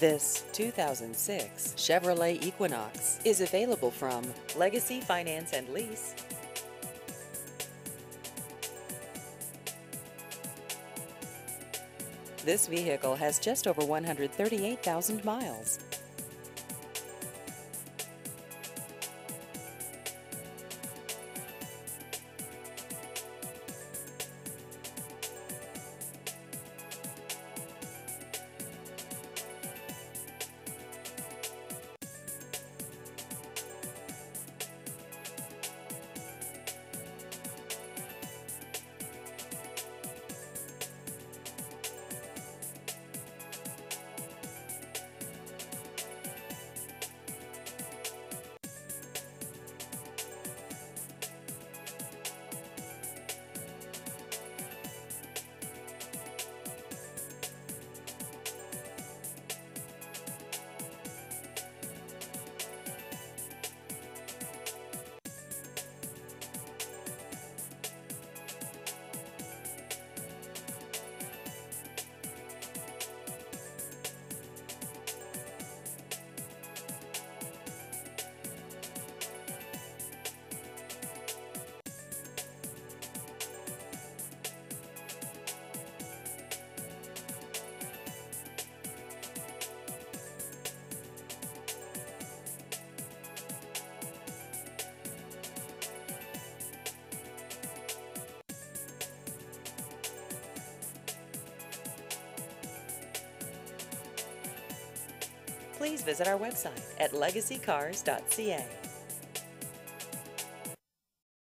This 2006 Chevrolet Equinox is available from Legacy Finance and Lease. This vehicle has just over 138,000 miles. Please visit our website at legacycars.ca.